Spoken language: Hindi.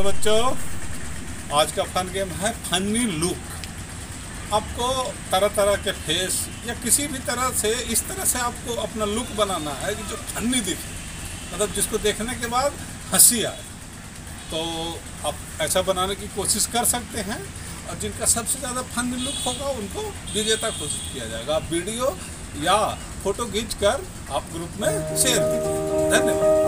हेलो बच्चों, आज का फन गेम है फनी लुक आपको तरह तरह के फेस या किसी भी तरह से, इस तरह से आपको अपना लुक बनाना है कि जो फनी दिखे। मतलब जिसको देखने के बाद हँसी आए। तो आप ऐसा बनाने की कोशिश कर सकते हैं और जिनका सबसे ज़्यादा फनी लुक होगा, उनको विजेता घोषित किया जाएगा। आप वीडियो या फ़ोटो खींच कर आप ग्रुप में शेयर कीजिए। धन्यवाद।